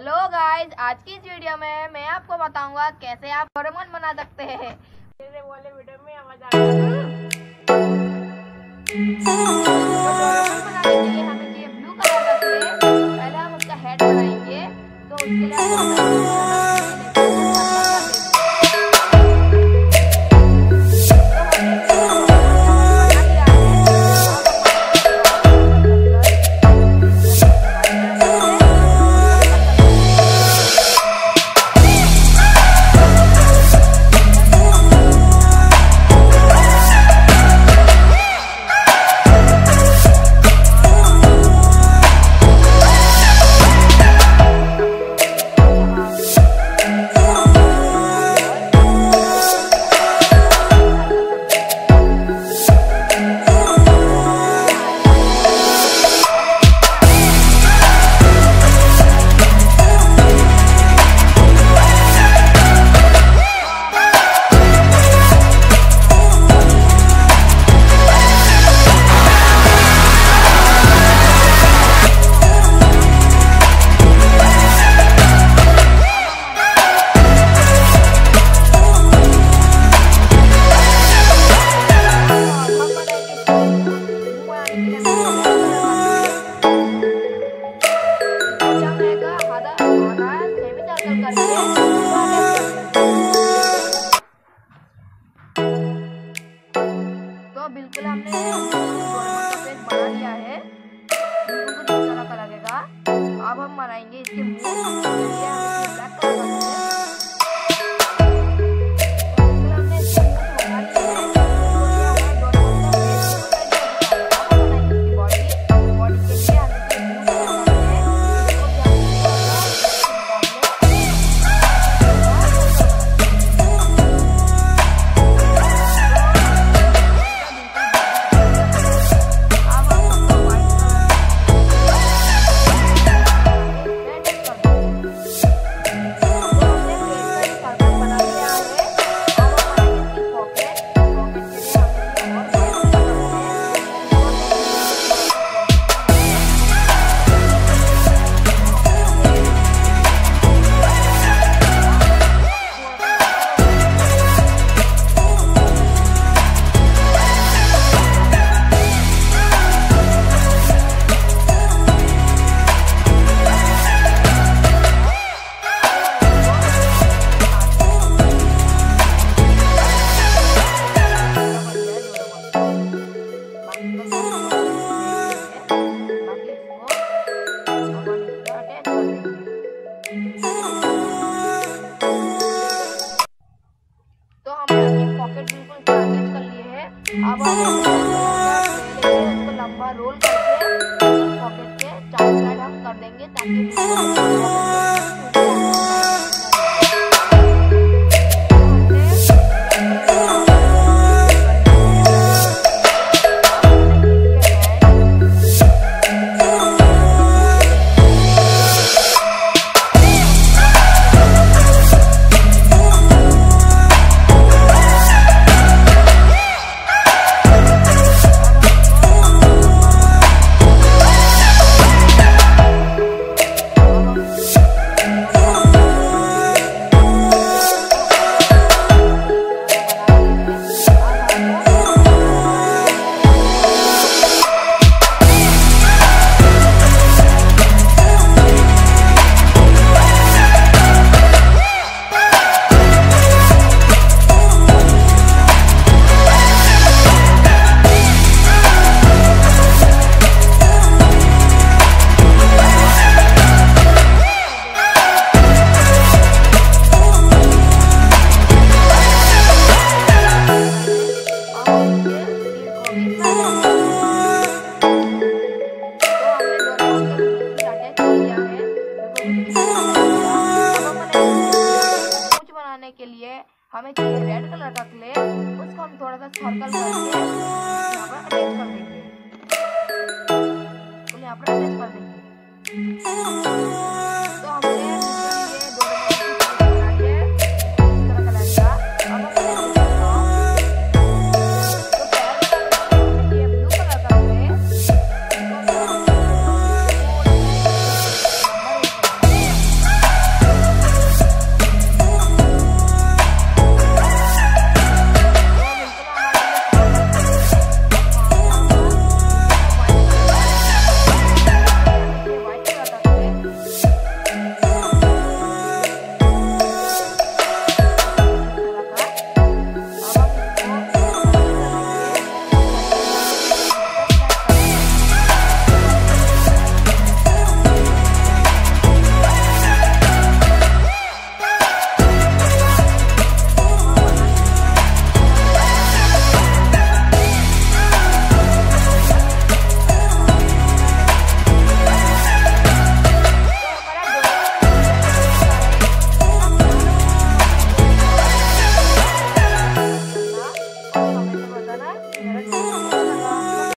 Hello guys आज की इस वीडियो में मैं आपको बताऊँगा कैसे आप डोरेमोन बना सकते हैं। वाले वीडियो में आवाज़ आ रही है Thank you. अब हम इसको लंबा रोल करके पॉकेट के चार साइड हम कर देंगे ताकि हमें कि रेड कलर का क्ले उसको हम थोड़ा सा सर्कल करके यहाँ पर अटैच कर देंगे। यहाँ पर अटैच कर देंगे।